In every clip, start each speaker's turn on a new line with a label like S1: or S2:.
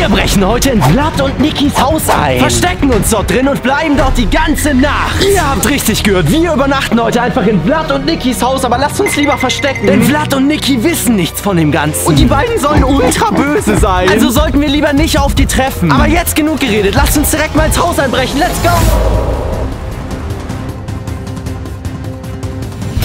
S1: Wir brechen heute in Vlad und Nikis Haus ein. Verstecken uns dort drin und bleiben dort die ganze Nacht. Ihr habt richtig gehört. Wir übernachten heute einfach in Vlad und Nikis Haus, aber lasst uns lieber verstecken. Denn Vlad und Niki wissen nichts von dem Ganzen. Und die beiden sollen ultra böse sein. Also sollten wir lieber nicht auf die treffen. Aber jetzt genug geredet. Lasst uns direkt mal ins Haus einbrechen. Let's go!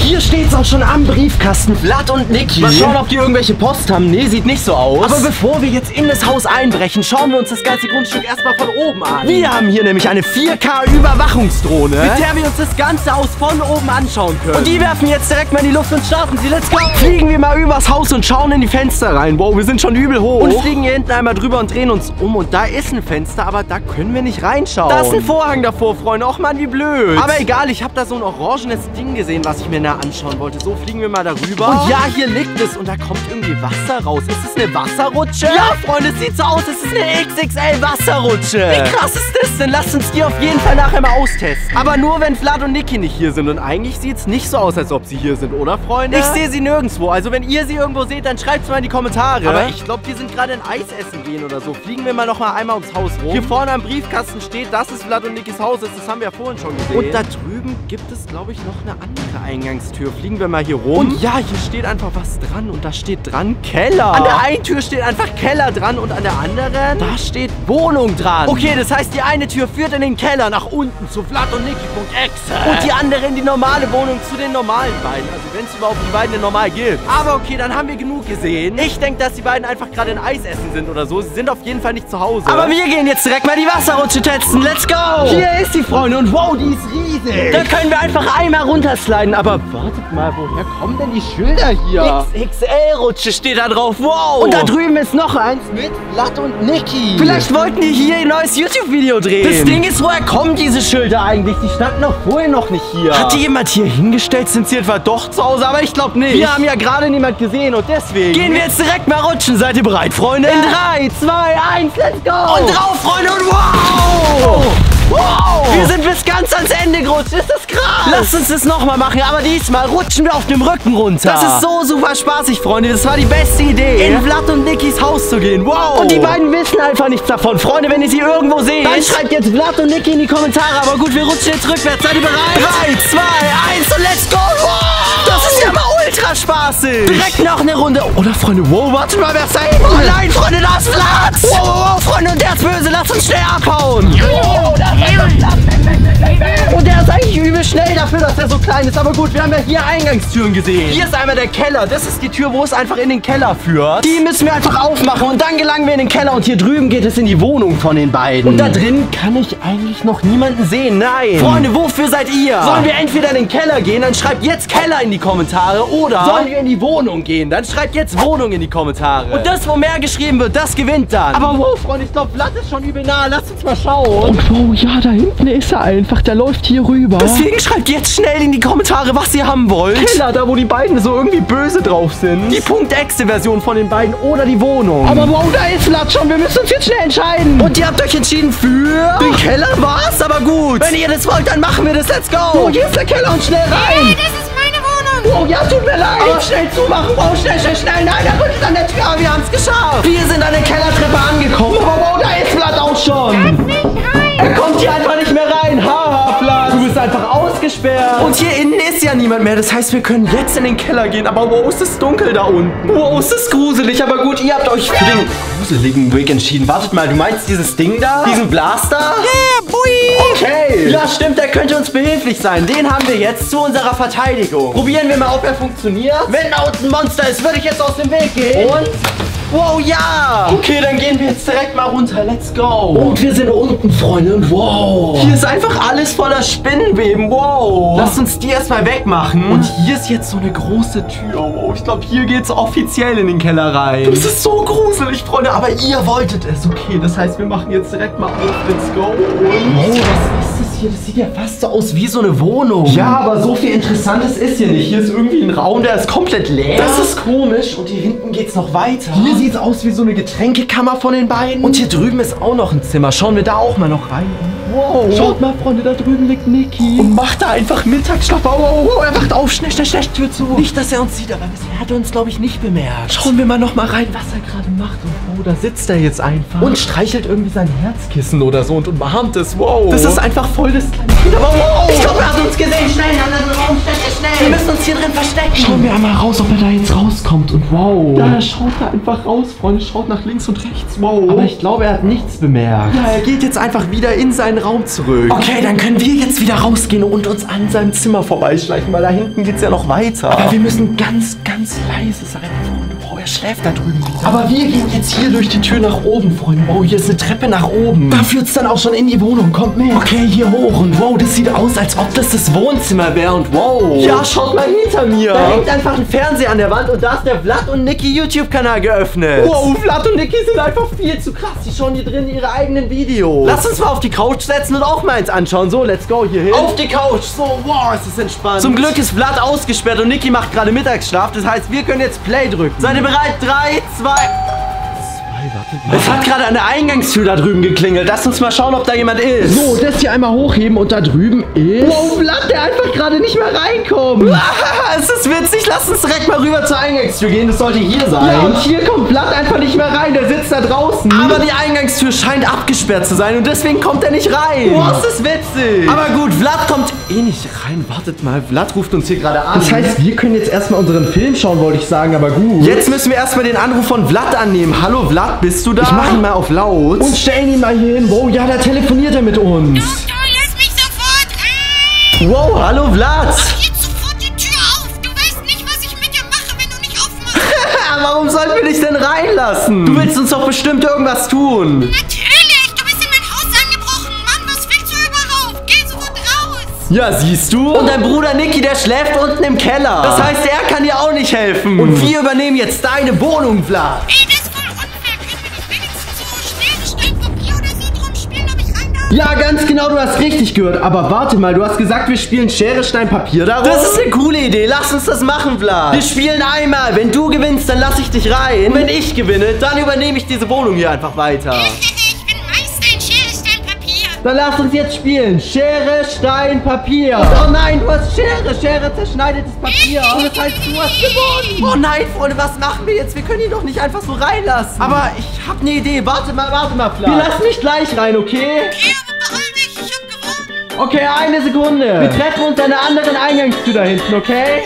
S1: Hier steht's auch schon am Briefkasten. Vlad und Niki. Mal schauen, ob die irgendwelche Post haben. Nee, sieht nicht so aus. Aber bevor wir jetzt in das Haus einbrechen, schauen wir uns das ganze Grundstück erstmal von oben an. Wir haben hier nämlich eine 4K-Überwachungsdrohne, mit der wir uns das ganze Haus von oben anschauen können. Und die werfen jetzt direkt mal in die Luft und starten sie. Let's go! Fliegen wir mal übers Haus und schauen in die Fenster rein. Wow, wir sind schon übel hoch. Und fliegen hier hinten einmal drüber und drehen uns um. Und da ist ein Fenster, aber da können wir nicht reinschauen. Da ist ein Vorhang davor, Freunde. Och, Mann, wie blöd. Aber egal, ich habe da so ein orangenes Ding gesehen, was ich mir anschauen wollte. So fliegen wir mal darüber. Und ja, hier liegt es und da kommt irgendwie Wasser raus. Ist es eine Wasserrutsche? Ja, Freunde, es sieht so aus. Es ist eine XXL-Wasserrutsche. Wie krass ist das denn? Lasst uns die auf jeden Fall nachher mal austesten. Aber nur, wenn Vlad und Niki nicht hier sind. Und eigentlich sieht es nicht so aus, als ob sie hier sind, oder, Freunde? Ich sehe sie nirgendwo. Also, wenn ihr sie irgendwo seht, dann schreibt es mal in die Kommentare. Aber ich glaube, die sind gerade ein Eis essen gehen oder so. Fliegen wir mal noch mal einmal ums Haus rum. Hier vorne am Briefkasten steht, dass es Vlad und Nikis Haus ist. Das haben wir ja vorhin schon gesehen. Und da drüben gibt es, glaube ich, noch eine andere Eingangstür. Fliegen wir mal hier rum. Und ja, hier steht einfach was dran. Und da steht dran Keller. An der einen Tür steht einfach Keller dran und an der anderen, da steht Wohnung dran. Okay, das heißt, die eine Tür führt in den Keller nach unten zu Vlad und Niki.exe. Und die andere in die normale Wohnung zu den normalen beiden. Also wenn es überhaupt die beiden denn normal gibt. Aber okay, dann haben wir genug gesehen. Ich denke, dass die beiden einfach gerade ein Eis essen sind oder so. Sie sind auf jeden Fall nicht zu Hause. Aber wir gehen jetzt direkt mal die Wasserrutsche testen. Let's go! Hier ist die Freunde und wow, die ist riesig. Da können wir einfach einmal runtersliden. Aber wartet mal, woher kommen denn die Schilder hier? XXL-Rutsche steht da drauf. Wow! Und da drüben ist noch eins mit Vlad und Niki. Vielleicht wollten die hier ein neues YouTube-Video drehen. Das Ding ist, woher kommen diese Schilder eigentlich? Die standen doch vorher noch nicht hier. Hat die jemand hier hingestellt? Sind sie etwa doch zu Hause? Aber ich glaube nicht. Wir haben ja gerade niemand gesehen und deswegen gehen wir jetzt direkt mal rutschen. Seid ihr bereit, Freunde? In 3, 2, 1, let's go! Und drauf, Freunde, und wow! Wow! Wir sind bis ganz ans Ende gerutscht. Ist das krass? Lasst uns das nochmal machen, aber diesmal rutschen wir auf dem Rücken runter. Das ist so super spaßig, Freunde. Das war die beste Idee, in Vlad und Nikis Haus zu gehen. Wow! Und die beiden wissen einfach nichts davon. Freunde, wenn ihr sie irgendwo seht, dann schreibt jetzt Vlad und Niki in die Kommentare. Aber gut, wir rutschen jetzt rückwärts. Seid ihr bereit? 3, 2, 1 und let's go! Wow! Das ist ja mal ultra spaßig. Direkt noch eine Runde. Oder, Freunde, wow, warte mal, wer ist da hinten? Oh nein, Freunde, da ist Vlad! Wow, wow, wow, Freunde, und der ist böse. Lasst uns schnell abhauen. Wow, da und der ist dafür, dass er so klein ist. Aber gut, wir haben ja hier Eingangstüren gesehen. Hier ist einmal der Keller. Das ist die Tür, wo es einfach in den Keller führt. Die müssen wir einfach aufmachen und dann gelangen wir in den Keller. Und hier drüben geht es in die Wohnung von den beiden. Und da drin kann ich eigentlich noch niemanden sehen. Nein. Freunde, wofür seid ihr? Sollen wir entweder in den Keller gehen, dann schreibt jetzt Keller in die Kommentare. Oder sollen wir in die Wohnung gehen, dann schreibt jetzt Wohnung in die Kommentare. Und das, wo mehr geschrieben wird, das gewinnt dann. Aber wo, Freunde, ich glaube, Blatt ist schon übel nah. Lasst uns mal schauen.
S2: Und oh ja, da hinten ist er einfach. Der läuft hier rüber.
S1: Deswegen schreibt jetzt schnell in die Kommentare, was ihr haben wollt.
S2: Keller, da wo die beiden so irgendwie böse drauf sind.
S1: Die Punkt-Exe-Version von den beiden oder die Wohnung.
S2: Aber wow, da ist Vlad schon. Wir müssen uns jetzt schnell entscheiden.
S1: Und ihr habt euch entschieden für den Keller? Was? Aber gut. Wenn ihr das wollt, dann machen wir das. Let's go.
S2: Oh, hier ist der Keller und schnell rein.
S3: Hey, das ist meine Wohnung.
S2: Oh, ja, tut mir leid.
S1: Aber schnell zumachen. Oh, schnell, schnell, schnell. Nein, da rutscht an der Tür. Aber wir haben es geschafft. Wir sind an der Kellertreppe angekommen.
S2: Aber wow, da ist Vlad auch schon.
S3: Lass mich rein.
S2: Er kommt hier einfach nicht mehr rein. Haha, Bist einfach ausgesperrt.
S1: Und hier innen ist ja niemand mehr. Das heißt, wir können jetzt in den Keller gehen. Aber wow, ist es dunkel da unten. Wow, ist es gruselig. Aber gut, ihr habt euch für den gruseligen Weg entschieden. Wartet mal, du meinst dieses Ding da? Diesen Blaster?
S3: Yeah, boy.
S1: Okay. Ja, stimmt, der könnte uns behilflich sein. Den haben wir jetzt zu unserer Verteidigung. Probieren wir mal, ob er funktioniert. Wenn da unten ein Monster ist, würde ich jetzt aus dem Weg gehen. Und... Wow, ja! Okay, dann gehen wir jetzt direkt mal runter. Let's go. Und wir sind unten, Freunde. Und wow. Hier ist einfach alles voller Spinnenweben. Wow. Lasst uns die erstmal wegmachen. Und hier ist jetzt so eine große Tür. Wow, ich glaube, hier geht es offiziell in den Keller rein. Das ist so gruselig, Freunde. Aber ihr wolltet es. Okay, das heißt, wir machen jetzt direkt mal auf. Let's go. Und wow, was ist das hier das sieht ja fast so aus wie so eine Wohnung. Ja, aber so viel Interessantes ist hier nicht. Hier ist irgendwie ein Raum, der ist komplett leer. Das ist komisch. Und hier hinten geht's noch weiter. Hier sieht's aus wie so eine Getränkekammer von den beiden. Und hier drüben ist auch noch ein Zimmer. Schauen wir da auch mal noch rein. Wow. Schaut mal, Freunde, da drüben liegt Niki. Und macht da einfach Mittagsschlaf. Wow, wow, wow. Er wacht auf. Schnell, schnell, schnell, Tür zu. Nicht, dass er uns sieht, aber bisher hat er uns, glaube ich, nicht bemerkt. Schauen wir mal noch mal rein, was er gerade macht. Und oh, da sitzt er jetzt einfach. Und streichelt irgendwie sein Herzkissen oder so und umarmt es. Wow. Das ist einfach voll das kleine Kind. Aber wow. Ich glaube, er hat uns gesehen. Schnell, in anderen Raum. Schnell, schnell. Wir müssen uns hier drin verstecken. Schauen wir einmal raus, ob er da jetzt rauskommt. Und wow. Ja, er schaut da einfach raus, Freunde. Schaut nach links und rechts. Wow. Aber ich glaube, er hat nichts bemerkt. Ja, er geht jetzt einfach wieder in seinen Raum zurück. Okay, dann können wir jetzt wieder rausgehen und uns an seinem Zimmer vorbeischleichen, weil da hinten geht's ja noch weiter. Aber wir müssen ganz, ganz leise sein, Freunde. Wow, er schläft da drüben wieder. Aber wir gehen jetzt hier durch die Tür nach oben, Freunde. Wow, hier ist eine Treppe nach oben. Da führt's dann auch schon in die Wohnung. Kommt mit. Okay, hier hoch. Und wow, das sieht aus, als ob das das Wohnzimmer wäre. Und wow. Ja, schaut mal hinter mir. Da hängt einfach ein Fernseher an der Wand und da ist der Vlad und Niki YouTube-Kanal geöffnet. Wow, Vlad und Niki sind einfach viel zu krass. Die schauen hier drin ihre eigenen Videos. Lass uns mal auf die Couch setzen und auch mal eins anschauen. So, let's go hier hin. Auf die Couch. So, wow, es ist entspannt. Zum Glück ist Vlad ausgesperrt und Niki macht gerade Mittagsschlaf. Das heißt, wir können jetzt Play drücken. Seid ihr bereit? Drei, zwei... Es hat gerade an der Eingangstür da drüben geklingelt. Lass uns mal schauen, ob da jemand ist. So, das hier einmal hochheben und da drüben ist... Wow, Vlad, der einfach gerade nicht mehr reinkommt. es ist witzig. Lass uns direkt mal rüber zur Eingangstür gehen. Das sollte hier sein. Ja, und hier kommt Vlad einfach nicht mehr rein. Der sitzt da draußen. Aber die Eingangstür scheint abgesperrt zu sein und deswegen kommt er nicht rein. Wow, das ist witzig. Aber gut, Vlad kommt eh nicht rein. Wartet mal, Vlad ruft uns hier gerade an. Das heißt, wir können jetzt erstmal unseren Film schauen, wollte ich sagen, aber gut. Jetzt müssen wir erstmal den Anruf von Vlad annehmen. Hallo Vlad, bist du da? Ich mach ihn mal auf laut. Und stellen ihn mal hier hin. Wow, ja, da telefoniert er mit uns.
S3: Doktor, lass mich sofort rein.
S1: Wow, hallo Vlad.
S3: Mach jetzt sofort die Tür auf. Du weißt nicht, was ich mit dir mache, wenn du nicht aufmachst.
S1: Warum sollten wir dich denn reinlassen? Du willst uns doch bestimmt irgendwas tun.
S3: Natürlich, du bist in mein Haus angebrochen. Mann, was willst du überhaupt? Geh sofort raus.
S1: Ja, siehst du? Und dein Bruder Niki, der schläft unten im Keller. Das heißt, er kann dir auch nicht helfen. Und wir übernehmen jetzt deine Wohnung, Vlad.
S3: Ey,
S1: Ja, ganz genau, du hast richtig gehört. Aber warte mal, du hast gesagt, wir spielen Schere, Stein, Papier darum? Das ist eine coole Idee. Lass uns das machen, Vlad. Wir spielen einmal. Wenn du gewinnst, dann lass ich dich rein. Und wenn ich gewinne, dann übernehme ich diese Wohnung hier einfach weiter.
S3: ich
S1: Dann lass uns jetzt spielen. Schere, Stein, Papier. Oh nein, du hast Schere. Schere zerschneidet das Papier. Und das heißt, du hast gewonnen. Oh nein, Freunde, was machen wir jetzt? Wir können ihn doch nicht einfach so reinlassen. Aber ich habe eine Idee. Warte mal, warte mal, Vlad. Wir lassen mich gleich rein, okay?
S3: Okay, aber beeil dich. Ich hab gewonnen.
S1: Okay, eine Sekunde. Wir treffen uns an der anderen Eingangstür da hinten, okay?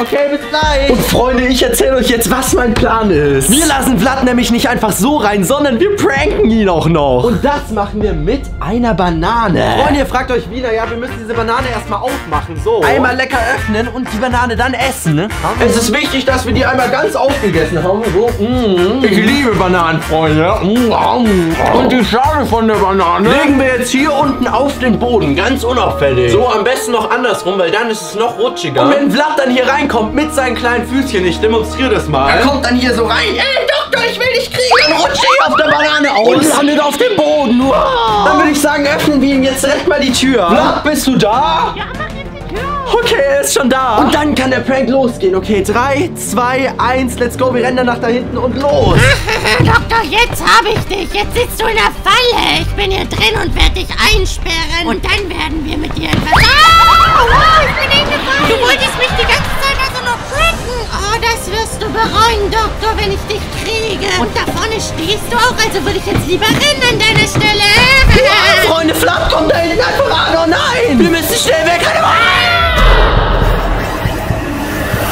S1: Okay, bis gleich. Und Freunde, ich erzähle euch jetzt, was mein Plan ist. Wir lassen Vlad nämlich nicht einfach so rein, sondern wir pranken ihn auch noch. Und das machen wir mit einer Banane. Freunde, ihr fragt euch wie, naja, wir müssen diese Banane erstmal aufmachen. So. Einmal lecker öffnen und die Banane dann essen, ne? Es ist wichtig, dass wir die einmal ganz aufgegessen haben. So. Mm. Ich liebe Bananen, Freunde. Mm. Und die Schale von der Banane legen wir jetzt hier unten auf den Boden, ganz unauffällig. So, am besten noch andersrum, weil dann ist es noch rutschiger. Und wenn Vlad dann hier reinkommt mit seinen kleinen Füßchen, ich demonstriere das mal. Er kommt dann hier so rein. Ey, Doktor, ich will dich kriegen. Dann rutscht er auf der Banane aus. Und landet auf dem Boden. Wow. Dann würde ich sagen, öffnen wir ihm jetzt direkt mal die Tür. Vlad, bist du da?
S3: Ja, mach jetzt die Tür.
S1: Okay, er ist schon da. Und dann kann der Prank losgehen. Okay, 3, 2, 1, let's go. Wir rennen dann nach da hinten und los.
S3: Doktor, jetzt habe ich dich. Jetzt sitzt du in der Falle. Ich bin hier drin und werde dich einsperren. Und dann werden wir mit dir etwas... Ah! Wow, ich bin hingefallen. Du wolltest mich die ganze Zeit. Oh, das wirst du bereuen, Doktor, wenn ich dich kriege. Und da vorne stehst du auch, also würde ich jetzt lieber rennen an deiner Stelle.
S1: Wow, Freunde, Vlad kommt da hinten einfach an. Oh nein. Wir müssen schnell weg.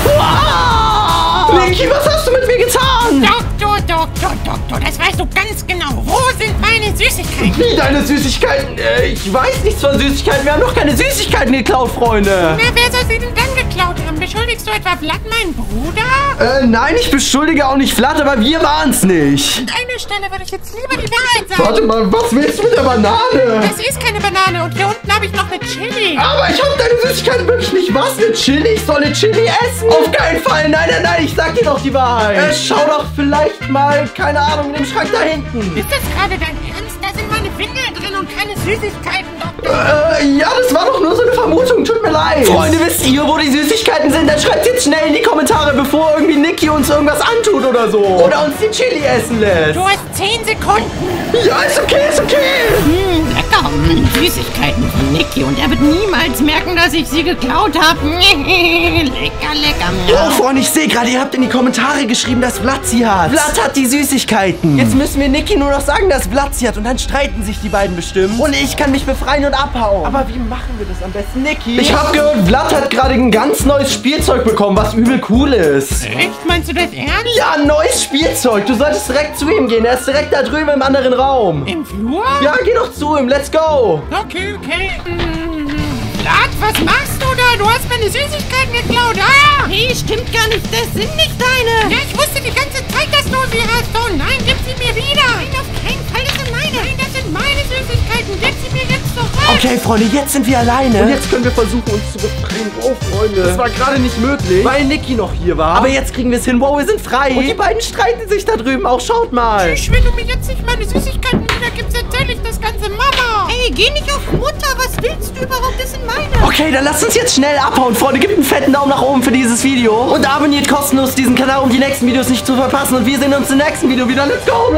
S1: Wow. Niki, was hast du mit mir getan?
S3: Doktor, Doktor, Doktor, das weißt du ganz genau. Wo sind meine Süßigkeiten?
S1: Wie deine Süßigkeiten? Äh, ich weiß nichts von Süßigkeiten. Wir haben doch keine Süßigkeiten geklaut, Freunde.
S3: Na, wer soll sie denn dann geklaut haben? Beschuldigst du etwa Vlad, meinen Bruder?
S1: Äh, nein, ich beschuldige auch nicht Flat, aber wir waren's nicht.
S3: An deiner Stelle würde ich jetzt lieber die Wahrheit sagen.
S1: Warte mal, was willst du mit der Banane?
S3: Das ist keine Banane und hier unten habe ich noch eine Chili.
S1: Aber ich hab deine Süßigkeiten wirklich nicht. Was? Eine Chili? Ich soll eine Chili essen? Auf keinen Fall. Nein, nein, nein. Ich sag dir doch die Wahrheit. Äh, schau doch vielleicht mal, keine Ahnung, in dem Schrank da hinten.
S3: Ist das gerade dein Ernst? Da sind meine Windeln drin und keine Süßigkeiten.
S1: Äh, ja, das war doch nur so eine Vermutung. Tut mir leid. Freunde, wisst ihr, wo die Süßigkeiten sind? Dann schreibt jetzt schnell in die Kommentare, bevor irgendwie Niki uns irgendwas antut oder so. Oder uns die Chili essen lässt.
S3: Du hast 10 Sekunden.
S1: Ja, ist okay, ist okay.
S3: Hm, Hm, Süßigkeiten von Niki. Und er wird niemals merken, dass ich sie geklaut habe. lecker, lecker.
S1: Oh, Freunde, ich sehe gerade, ihr habt in die Kommentare geschrieben, dass Vlad sie hat. Vlad hat die Süßigkeiten. Jetzt müssen wir Niki nur noch sagen, dass Vlad sie hat. Und dann streiten sich die beiden bestimmt. Und ich kann mich befreien und abhauen. Aber wie machen wir das am besten, Niki? Ich habe gehört, Vlad hat gerade ein ganz neues Spielzeug bekommen, was übel cool ist.
S3: Echt? Meinst du das ernst?
S1: Ja, ein neues Spielzeug. Du solltest direkt zu ihm gehen. Er ist direkt da drüben im anderen Raum.
S3: Im Flur?
S1: Ja, geh doch zu ihm. Let's go.
S3: Okay, okay. Hm, Vlad, was machst du da? Du hast meine Süßigkeiten geklaut. Ah! Hey, stimmt gar nicht. Das sind nicht deine. Ja, ich wusste die ganze Zeit, dass du sie hast. Oh nein, gib sie mir wieder. Nein, auf keinen Fall. Das sind meine. Nein, das sind meine Süßigkeiten. Gib sie mir jetzt zurück.
S1: Okay, Freunde, jetzt sind wir alleine. Und jetzt können wir versuchen, uns zu befreien. Oh, Freunde. Das war gerade nicht möglich, weil Niki noch hier war. Aber jetzt kriegen wir es hin. Wow, wir sind frei. Und die beiden streiten sich da drüben auch. Schaut mal.
S3: Tschüss, wenn du mir jetzt nicht meine Süßigkeiten wieder gibst, erzähl ich das Ganze Mama. Hey, geh nicht auf Mutter. Was willst du überhaupt? Das sind meine.
S1: Okay, dann lasst uns jetzt schnell abhauen, Freunde. Gebt einen fetten Daumen nach oben für dieses Video. Und abonniert kostenlos diesen Kanal, um die nächsten Videos nicht zu verpassen. Und wir sehen uns im nächsten Video wieder. Let's go.